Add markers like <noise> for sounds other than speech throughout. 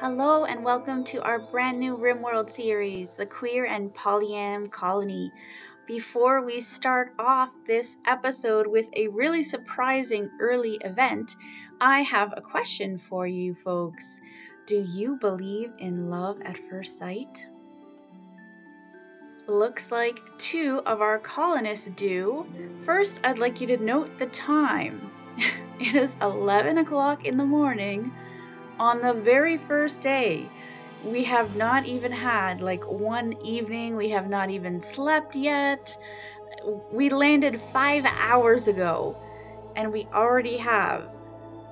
Hello and welcome to our brand new RimWorld series, the Queer and Polyam Colony. Before we start off this episode with a really surprising early event, I have a question for you folks. Do you believe in love at first sight? Looks like two of our colonists do. First, I'd like you to note the time. <laughs> it is 11 o'clock in the morning on the very first day. We have not even had like one evening, we have not even slept yet. We landed five hours ago and we already have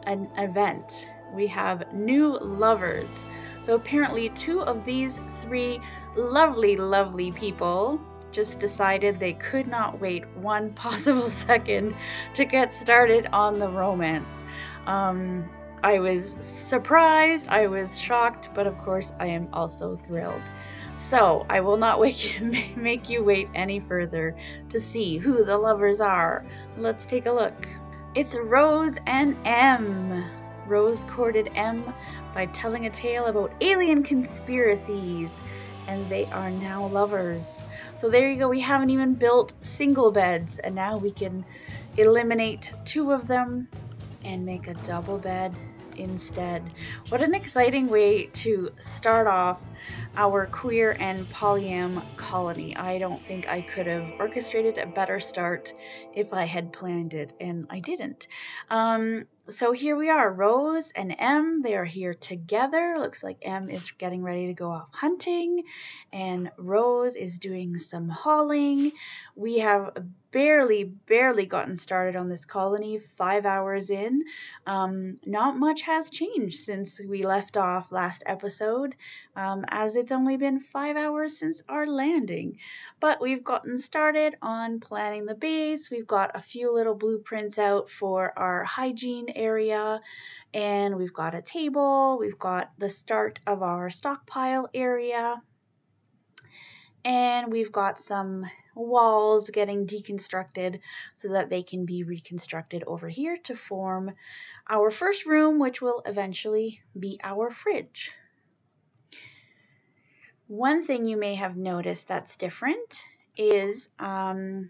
an event. We have new lovers. So apparently, two of these three lovely, lovely people just decided they could not wait one <laughs> possible second to get started on the romance. Um, I was surprised, I was shocked, but of course I am also thrilled. So I will not <laughs> wake, make you wait any further to see who the lovers are. Let's take a look. It's Rose and Em. Rose courted Em by telling a tale about alien conspiracies, and they are now lovers. So there you go, we haven't even built single beds, and now we can eliminate two of them and make a double bed instead. What an exciting way to start off our queer and polyam colony. I don't think I could have orchestrated a better start if I had planned it, and I didn't. Um, so here we are, Rose and Em. They are here together. Looks like Em is getting ready to go off hunting, and Rose is doing some hauling. We have barely, barely gotten started on this colony, five hours in. Um, not much has changed since we left off last episode, um, as it's only been five hours since our landing. But we've gotten started on planning the base. We've got a few little blueprints out for our hygiene area and we've got a table, we've got the start of our stockpile area, and we've got some walls getting deconstructed so that they can be reconstructed over here to form our first room, which will eventually be our fridge. One thing you may have noticed that's different is um,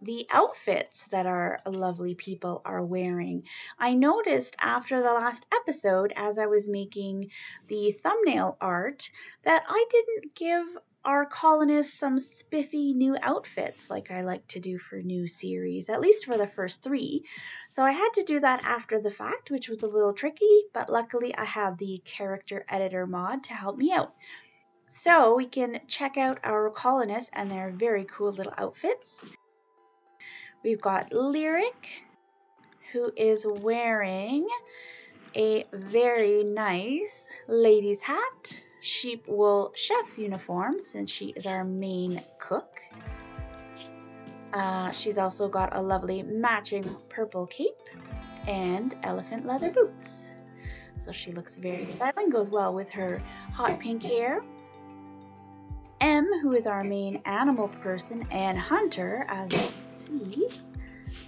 the outfits that our lovely people are wearing. I noticed after the last episode, as I was making the thumbnail art, that I didn't give our colonists some spiffy new outfits like I like to do for new series, at least for the first three. So I had to do that after the fact, which was a little tricky, but luckily I have the character editor mod to help me out. So we can check out our colonists and their very cool little outfits. We've got Lyric, who is wearing a very nice lady's hat, sheep wool chef's uniform, since she is our main cook. Uh, she's also got a lovely matching purple cape and elephant leather boots. So she looks very styling, goes well with her hot pink hair. Who is our main animal person and hunter, as you can see,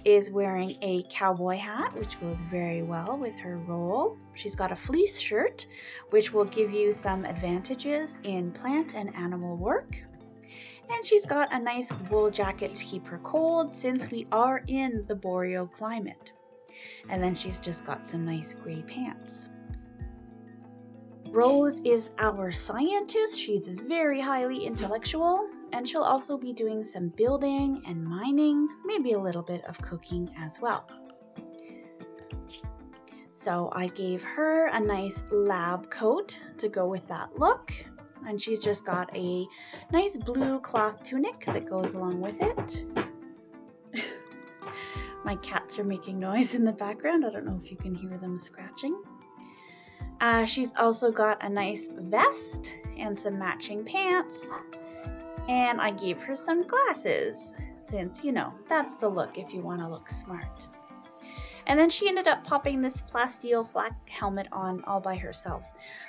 is wearing a cowboy hat, which goes very well with her role. She's got a fleece shirt, which will give you some advantages in plant and animal work. And she's got a nice wool jacket to keep her cold since we are in the boreal climate. And then she's just got some nice gray pants. Rose is our scientist. She's very highly intellectual, and she'll also be doing some building and mining, maybe a little bit of cooking as well. So I gave her a nice lab coat to go with that look, and she's just got a nice blue cloth tunic that goes along with it. <laughs> My cats are making noise in the background. I don't know if you can hear them scratching. Uh, she's also got a nice vest and some matching pants. And I gave her some glasses, since, you know, that's the look if you want to look smart. And then she ended up popping this plasteel flak helmet on all by herself.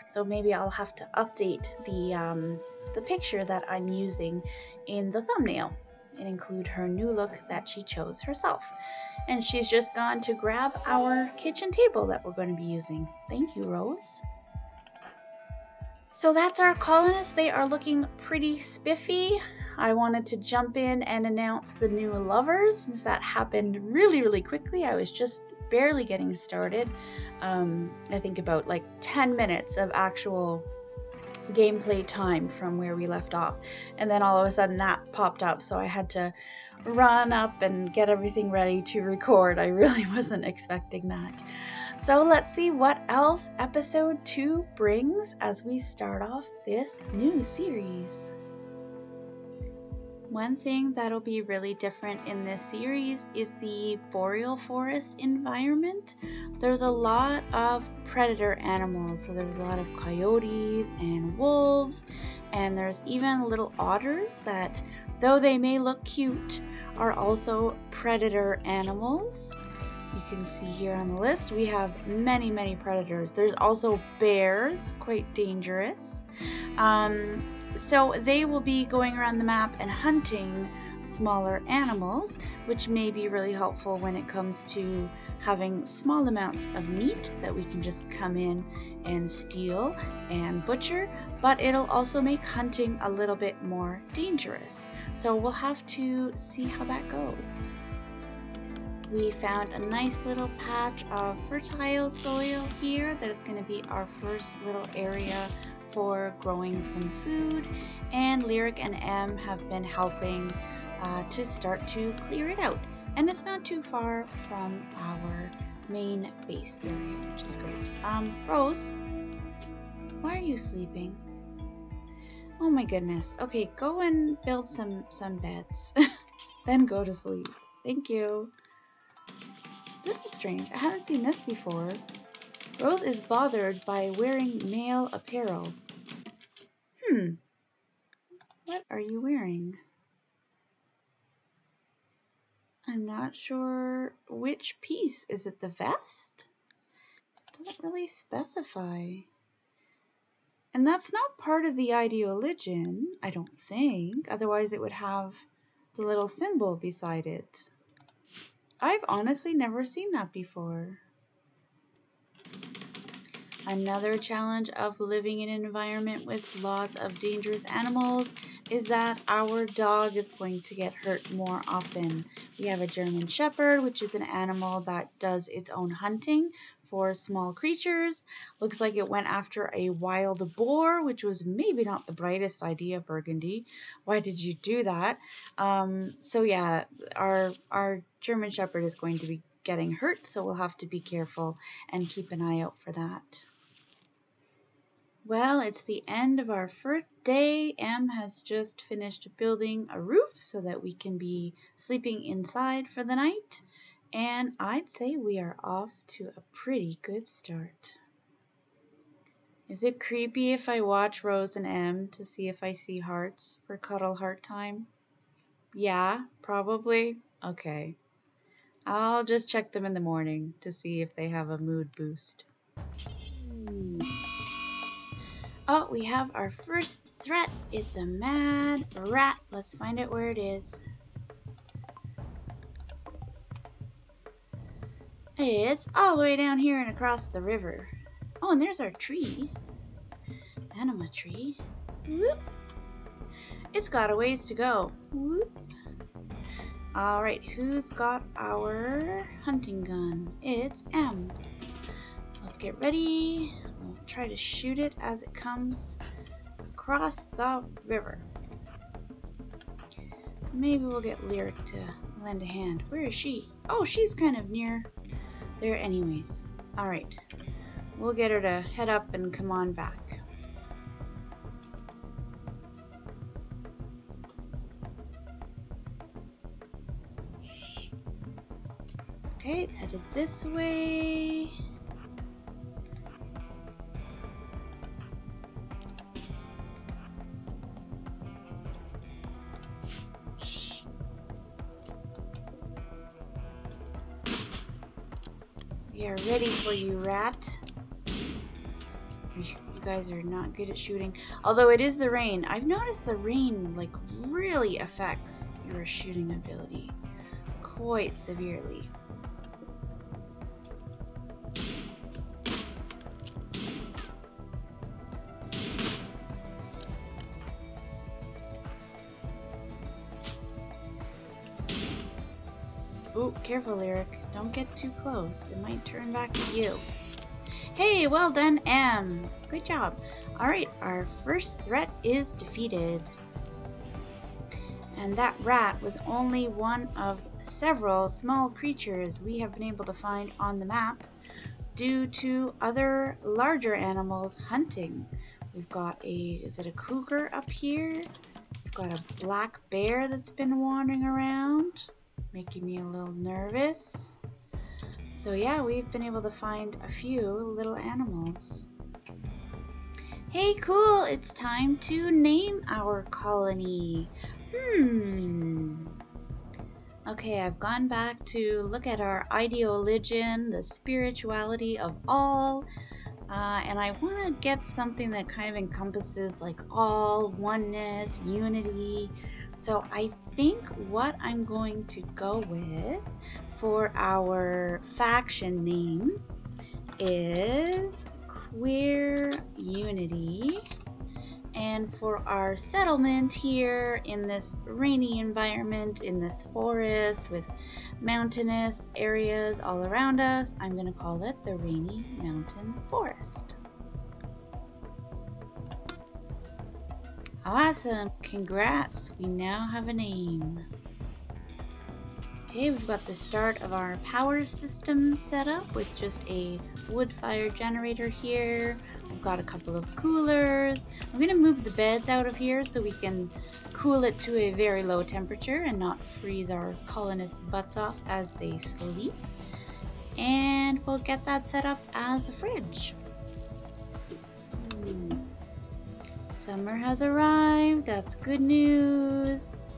So maybe I'll have to update the, um, the picture that I'm using in the thumbnail and include her new look that she chose herself. And she's just gone to grab our kitchen table that we're going to be using. Thank you, Rose. So that's our colonists. They are looking pretty spiffy. I wanted to jump in and announce the new lovers since that happened really, really quickly. I was just barely getting started. Um, I think about like 10 minutes of actual gameplay time from where we left off. And then all of a sudden that popped up, so I had to run up and get everything ready to record. I <laughs> really wasn't expecting that. So let's see what else episode 2 brings as we start off this new series. One thing that'll be really different in this series is the boreal forest environment. There's a lot of predator animals, so there's a lot of coyotes and wolves, and there's even little otters that, though they may look cute, are also predator animals. You can see here on the list we have many, many predators. There's also bears, quite dangerous. Um, so they will be going around the map and hunting smaller animals, which may be really helpful when it comes to having small amounts of meat that we can just come in and steal and butcher, but it'll also make hunting a little bit more dangerous. So we'll have to see how that goes. We found a nice little patch of fertile soil here that is going to be our first little area for growing some food, and Lyric and Em have been helping uh, to start to clear it out. And it's not too far from our main base area, which is great. Um, Rose, why are you sleeping? Oh my goodness. Okay, go and build some some beds. <laughs> then go to sleep. Thank you. This is strange. I haven't seen this before. Rose is bothered by wearing male apparel. Hmm. What are you wearing? I'm not sure which piece. Is it the vest? It doesn't really specify. And that's not part of the ideoligion, I don't think. Otherwise, it would have the little symbol beside it. I've honestly never seen that before. Another challenge of living in an environment with lots of dangerous animals is that our dog is going to get hurt more often. We have a German Shepherd, which is an animal that does its own hunting for small creatures. Looks like it went after a wild boar, which was maybe not the brightest idea, Burgundy. Why did you do that? Um, so yeah, our our German Shepherd is going to be getting hurt, so we'll have to be careful and keep an eye out for that. Well, it's the end of our first day. Em has just finished building a roof so that we can be sleeping inside for the night. And I'd say we are off to a pretty good start. Is it creepy if I watch Rose and Em to see if I see hearts for cuddle heart time? Yeah, probably. Okay. I'll just check them in the morning to see if they have a mood boost. Oh, we have our first threat. It's a mad rat. Let's find out where it is. It's all the way down here and across the river. Oh, and there's our tree. Anima tree. Whoop. It's got a ways to go. Whoop. Alright, who's got our hunting gun? It's Em. Get ready. We'll try to shoot it as it comes across the river. Maybe we'll get Lyric to lend a hand. Where is she? Oh, she's kind of near there anyways. Alright. We'll get her to head up and come on back. Okay, it's headed this way. waiting for you, rat. You guys are not good at shooting. Although it is the rain. I've noticed the rain, like, really affects your shooting ability quite severely. Ooh, careful, Lyric. Don't get too close. It might turn back at you. Hey, well done, Em. Good job. Alright, our first threat is defeated. And that rat was only one of several small creatures we have been able to find on the map due to other larger animals hunting. We've got a, is it a cougar up here? We've got a black bear that's been wandering around, making me a little nervous. So yeah, we've been able to find a few little animals. Hey, cool! It's time to name our colony. Hmm. Okay, I've gone back to look at our ideoligion, the spirituality of all, uh, and I want to get something that kind of encompasses like all, oneness, unity. So I think what I'm going to go with for our faction name is Queer Unity. And for our settlement here in this rainy environment, in this forest with mountainous areas all around us, I'm going to call it the Rainy Mountain Forest. Awesome! Congrats! We now have a name. Okay, we've got the start of our power system set up with just a wood fire generator here. We've got a couple of coolers. I'm to move the beds out of here so we can cool it to a very low temperature and not freeze our colonists' butts off as they sleep. And we'll get that set up as a fridge. Summer has arrived. That's good news.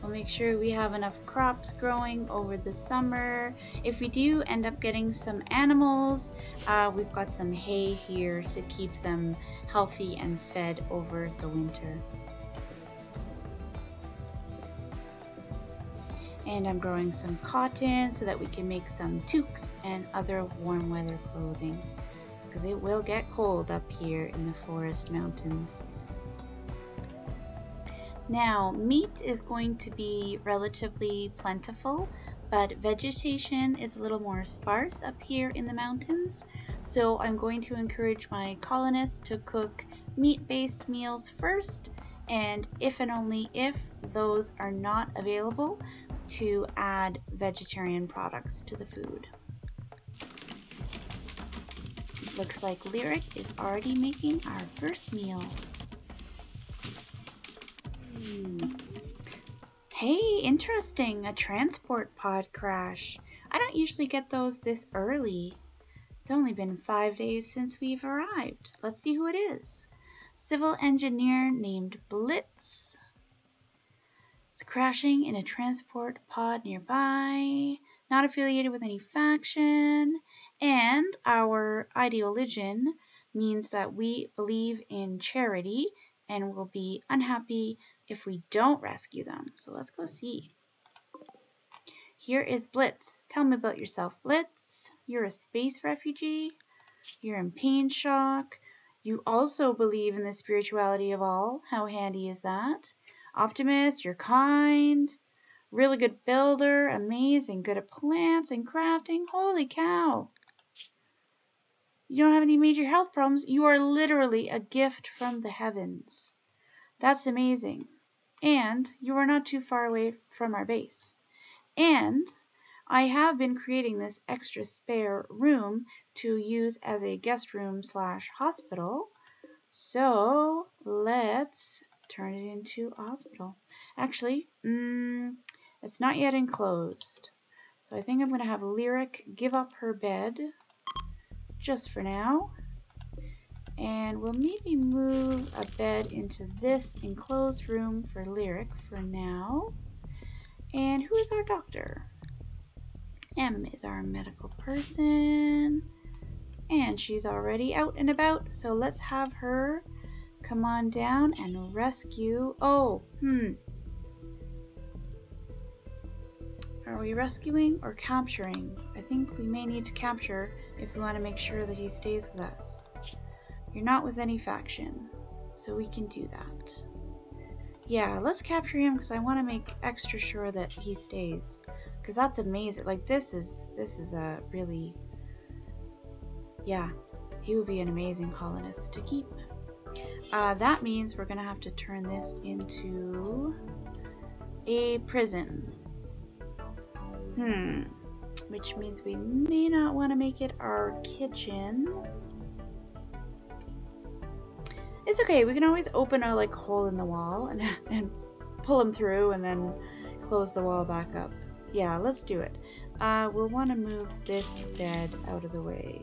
We'll make sure we have enough crops growing over the summer. If we do end up getting some animals, uh, we've got some hay here to keep them healthy and fed over the winter. And I'm growing some cotton so that we can make some toques and other warm weather clothing because it will get cold up here in the forest mountains. Now, meat is going to be relatively plentiful, but vegetation is a little more sparse up here in the mountains. So I'm going to encourage my colonists to cook meat-based meals first, and if and only if those are not available, to add vegetarian products to the food. Looks like Lyric is already making our first meals. Hey, interesting. A transport pod crash. I don't usually get those this early. It's only been five days since we've arrived. Let's see who it is. Civil engineer named Blitz. It's crashing in a transport pod nearby. Not affiliated with any faction. And our ideoligion means that we believe in charity and will be unhappy if we don't rescue them. So let's go see. Here is Blitz. Tell me about yourself, Blitz. You're a space refugee. You're in pain shock. You also believe in the spirituality of all. How handy is that? Optimist, you're kind. Really good builder. Amazing. Good at plants and crafting. Holy cow. You don't have any major health problems. You are literally a gift from the heavens. That's amazing and you are not too far away from our base. And I have been creating this extra spare room to use as a guest room slash hospital. So let's turn it into a hospital. Actually, mm, it's not yet enclosed. So I think I'm going to have Lyric give up her bed just for now. And we'll maybe move a bed into this enclosed room for Lyric for now. And who is our doctor? Em is our medical person. And she's already out and about, so let's have her come on down and rescue. Oh, hmm. Are we rescuing or capturing? I think we may need to capture if we want to make sure that he stays with us. You're not with any faction, so we can do that. Yeah, let's capture him because I want to make extra sure that he stays. because that's amazing. Like this is this is a really yeah, he would be an amazing colonist to keep. Uh, that means we're gonna have to turn this into a prison. Hmm. Which means we may not want to make it our kitchen. It's okay. We can always open a like hole in the wall and, <laughs> and pull them through and then close the wall back up. Yeah, let's do it. Uh, we'll want to move this bed out of the way.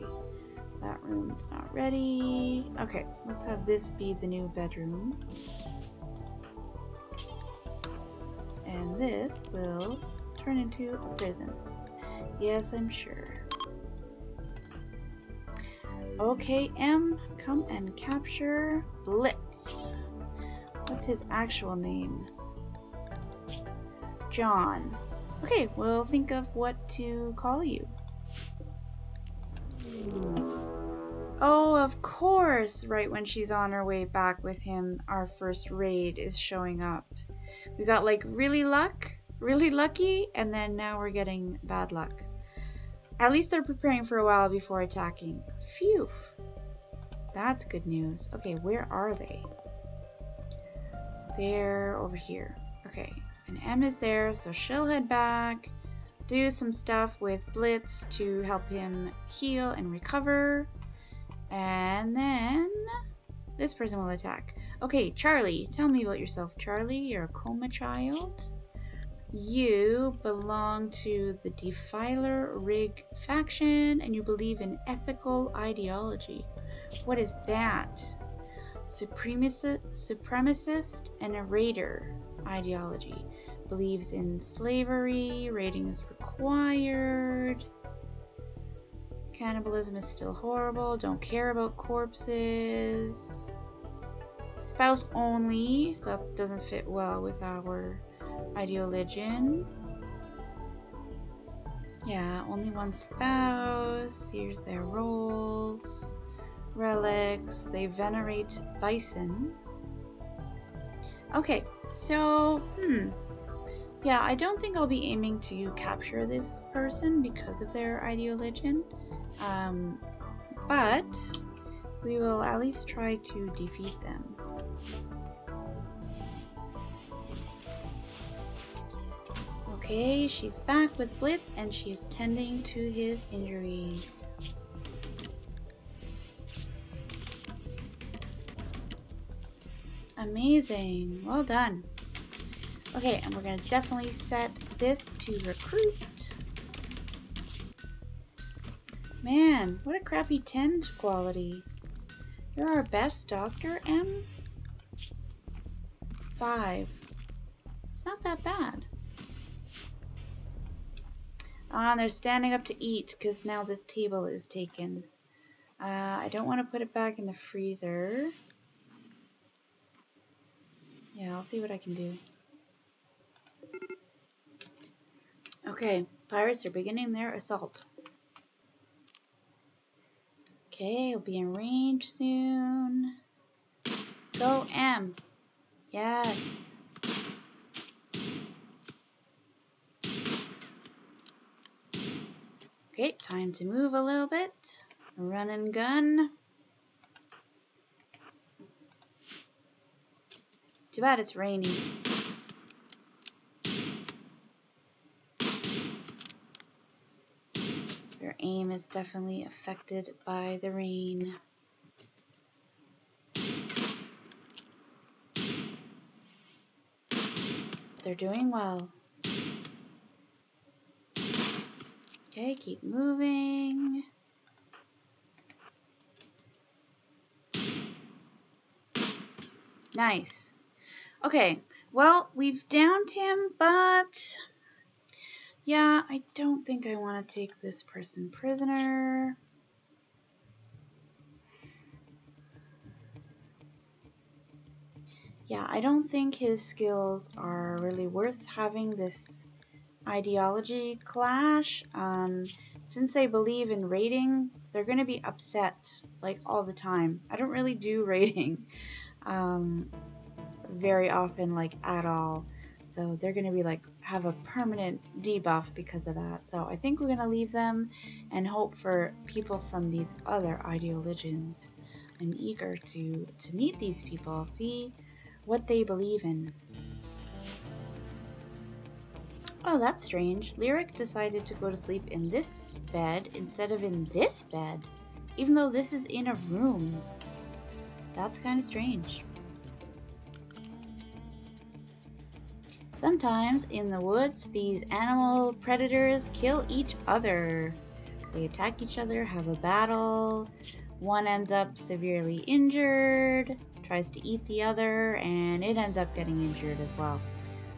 That room's not ready. Okay, let's have this be the new bedroom. And this will turn into a prison. Yes, I'm sure. Okay, Em, come and capture Blitz. What's his actual name? John. Okay, we'll think of what to call you. Oh, of course! Right when she's on her way back with him, our first raid is showing up. We got like really luck, really lucky, and then now we're getting bad luck. At least they're preparing for a while before attacking. Phew. That's good news. Okay, where are they? They're over here. Okay, and Em is there, so she'll head back, do some stuff with Blitz to help him heal and recover. And then this person will attack. Okay, Charlie, tell me about yourself. Charlie, you're a coma child. You belong to the Defiler Rig faction and you believe in ethical ideology. What is that? Supremacist, supremacist and a raider ideology. Believes in slavery, raiding is required. Cannibalism is still horrible. Don't care about corpses. Spouse only, so that doesn't fit well with our ideology. Yeah, only one spouse. Here's their roles. Relics. They venerate bison. Okay, so, hmm. Yeah, I don't think I'll be aiming to capture this person because of their ideology. Um, but we will at least try to defeat them. Okay, she's back with Blitz and she's tending to his injuries. Amazing. Well done. Okay, and we're going to definitely set this to recruit. Man, what a crappy tend quality. You're our best doctor, Em? Five. It's not that bad. Ah, they're standing up to eat because now this table is taken. Uh, I don't want to put it back in the freezer. Yeah, I'll see what I can do. Okay, pirates are beginning their assault. Okay, we'll be in range soon. Go Em. Yes. Okay, time to move a little bit. Run and gun. Too bad it's raining. Their aim is definitely affected by the rain. They're doing well. Okay, keep moving. Nice. Okay, well, we've downed him, but yeah, I don't think I want to take this person prisoner. Yeah, I don't think his skills are really worth having this ideology clash. Um, since they believe in raiding, they're going to be upset like all the time. I don't really do <laughs> raiding um, very often, like at all. So they're going to be like, have a permanent debuff because of that. So I think we're going to leave them and hope for people from these other ideologies. I'm eager to, to meet these people, see what they believe in. Oh, that's strange. Lyric decided to go to sleep in this bed instead of in this bed, even though this is in a room. That's kind of strange. Sometimes in the woods, these animal predators kill each other. They attack each other, have a battle. One ends up severely injured, tries to eat the other, and it ends up getting injured as well.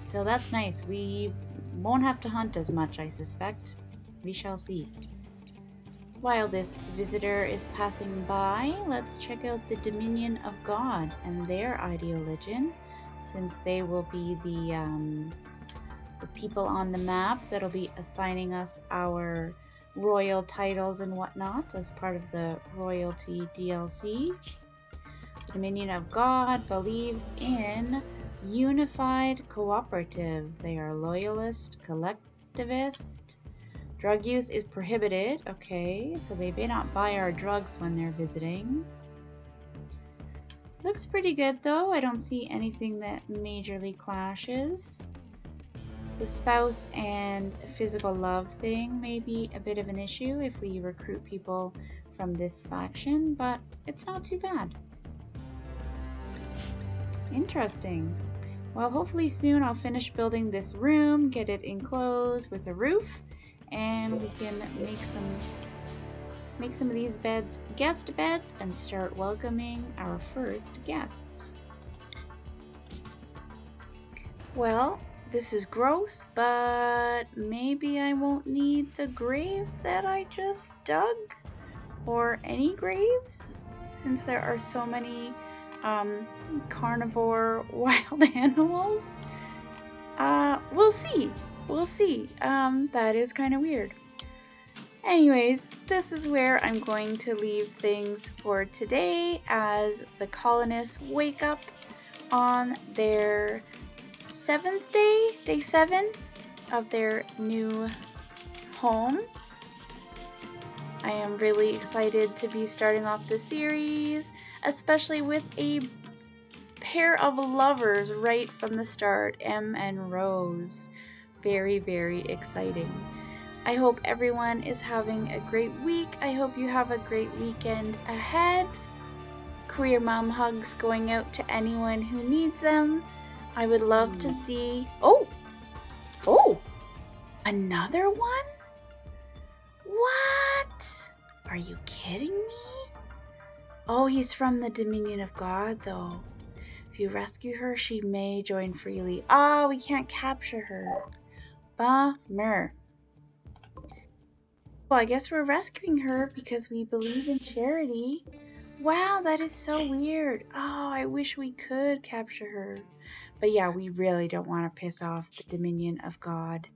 So that's nice. We won't have to hunt as much, I suspect. We shall see. While this visitor is passing by, let's check out the Dominion of God and their ideology, since they will be the, um, the people on the map that'll be assigning us our royal titles and whatnot as part of the royalty DLC. The Dominion of God believes in unified cooperative. They are loyalist, collectivist, Drug use is prohibited. Okay, so they may not buy our drugs when they're visiting. Looks pretty good though. I don't see anything that majorly clashes. The spouse and physical love thing may be a bit of an issue if we recruit people from this faction, but it's not too bad. Interesting. Well, hopefully soon I'll finish building this room, get it enclosed with a roof, and we can make some make some of these beds guest beds and start welcoming our first guests. Well, this is gross, but maybe I won't need the grave that I just dug or any graves since there are so many um, carnivore <laughs> wild animals. Uh, we'll see we'll see. Um, that is kind of weird. Anyways, this is where I'm going to leave things for today as the colonists wake up on their seventh day, day seven of their new home. I am really excited to be starting off the series, especially with a pair of lovers right from the start, Em and Rose very, very exciting. I hope everyone is having a great week. I hope you have a great weekend ahead. Queer Mom hugs going out to anyone who needs them. I would love to hmm. see. Oh! Oh! Another one? Are you kidding me? Oh, he's from the Dominion of God, though. If you rescue her, she may join freely. Ah, oh, we can't capture her. Bummer. Well, I guess we're rescuing her because we believe in charity. Wow, that is so weird. Oh, I wish we could capture her. But yeah, we really don't want to piss off the Dominion of God.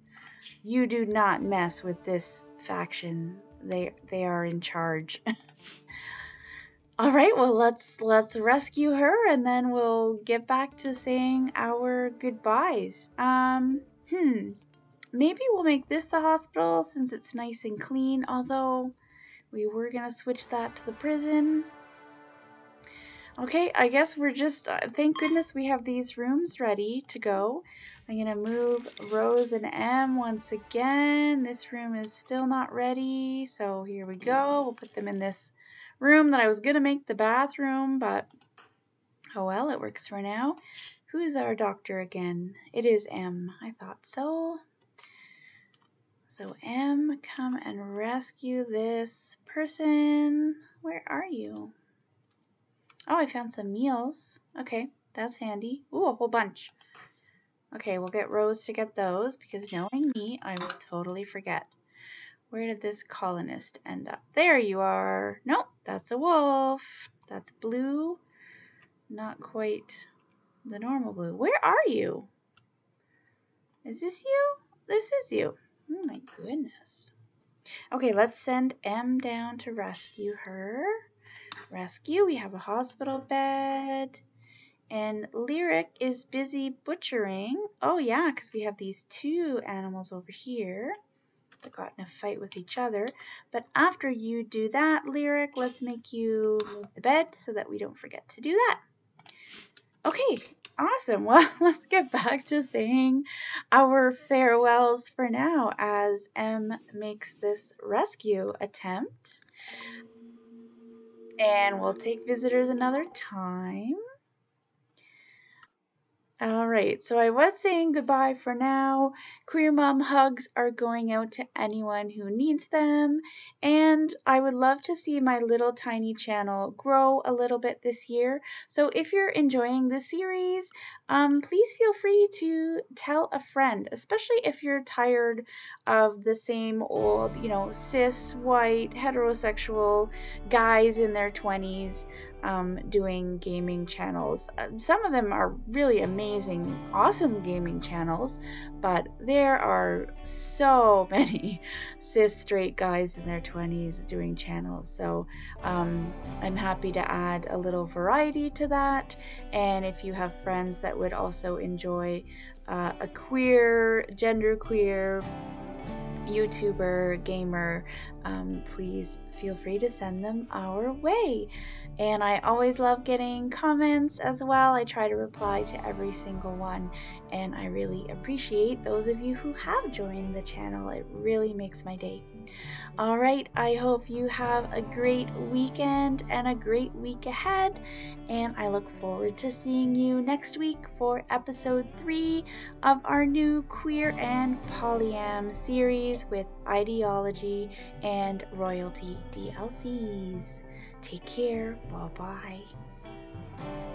You do not mess with this faction. They they are in charge. <laughs> All right, well let's let's rescue her and then we'll get back to saying our goodbyes. Um, hmm. Maybe we'll make this the hospital since it's nice and clean, although we were going to switch that to the prison. Okay, I guess we're just, uh, thank goodness we have these rooms ready to go. I'm going to move Rose and Em once again. This room is still not ready, so here we go. We'll put them in this room that I was going to make the bathroom, but oh well, it works for now. Who's our doctor again? It is Em. I thought so. So Em, come and rescue this person. Where are you? Oh, I found some meals. Okay, that's handy. Ooh, a whole bunch. Okay, we'll get Rose to get those because knowing me, I will totally forget. Where did this colonist end up? There you are. Nope, that's a wolf. That's blue. Not quite the normal blue. Where are you? Is this you? This is you. Oh my goodness. Okay, let's send Em down to rescue her. Rescue, we have a hospital bed. And Lyric is busy butchering. Oh, yeah, because we have these two animals over here that got in a fight with each other. But after you do that, Lyric, let's make you move the bed so that we don't forget to do that. Okay, awesome. <laughs> Well, let's get back to saying our farewells for now as Em makes this rescue attempt. And we'll take visitors another time. All right, so I was saying goodbye for now. Queer Mom hugs are going out to anyone who needs them, and I would love to see my little tiny channel grow a little bit this year. So if you're enjoying this series, um, please feel free to tell a friend, especially if you're tired of the same old, you know, cis, white, heterosexual guys in their 20s um, doing gaming channels. Um, some of them are really amazing, awesome gaming channels, but there are so <laughs> many cis straight guys in their 20s doing channels. So um, I'm happy to add a little variety to that. And if you have friends that would also enjoy uh, a queer, genderqueer, YouTuber, gamer, um, please feel free to send them our way. And I always love getting comments as well. I try to reply to every single one, and I really appreciate those of you who have joined the channel. It really makes my day. All right, I hope you have a great weekend and a great week ahead, and I look forward to seeing you next week for episode three of our new Queer and Polyam series with ideology and royalty DLCs. Take care. Bye bye.